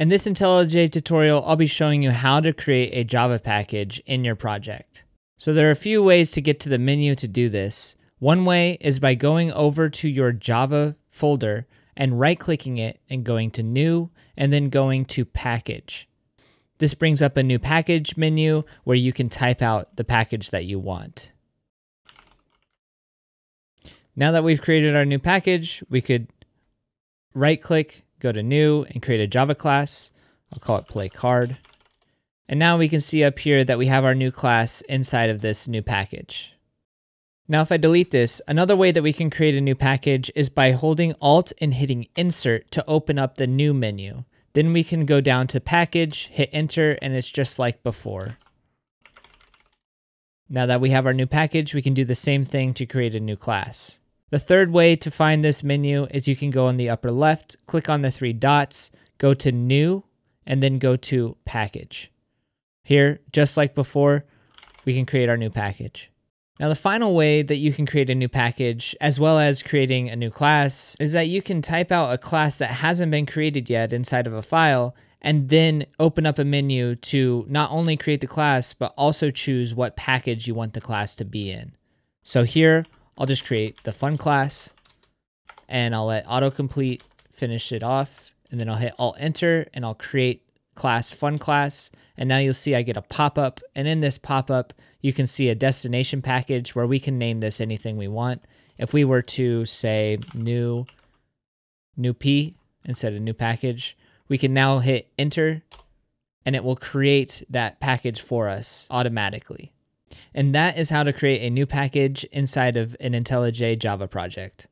In this IntelliJ tutorial, I'll be showing you how to create a Java package in your project. So there are a few ways to get to the menu to do this. One way is by going over to your Java folder and right clicking it and going to new and then going to package. This brings up a new package menu where you can type out the package that you want. Now that we've created our new package, we could right click go to new and create a Java class. I'll call it play card. And now we can see up here that we have our new class inside of this new package. Now if I delete this, another way that we can create a new package is by holding Alt and hitting Insert to open up the new menu. Then we can go down to Package, hit Enter, and it's just like before. Now that we have our new package, we can do the same thing to create a new class. The third way to find this menu is you can go in the upper left, click on the three dots, go to New, and then go to Package. Here, just like before, we can create our new package. Now the final way that you can create a new package, as well as creating a new class, is that you can type out a class that hasn't been created yet inside of a file, and then open up a menu to not only create the class, but also choose what package you want the class to be in. So here, I'll just create the fun class and I'll let autocomplete finish it off. And then I'll hit Alt Enter and I'll create class fun class. And now you'll see I get a pop-up. And in this pop-up, you can see a destination package where we can name this anything we want. If we were to say new, new P instead of new package, we can now hit enter and it will create that package for us automatically. And that is how to create a new package inside of an IntelliJ Java project.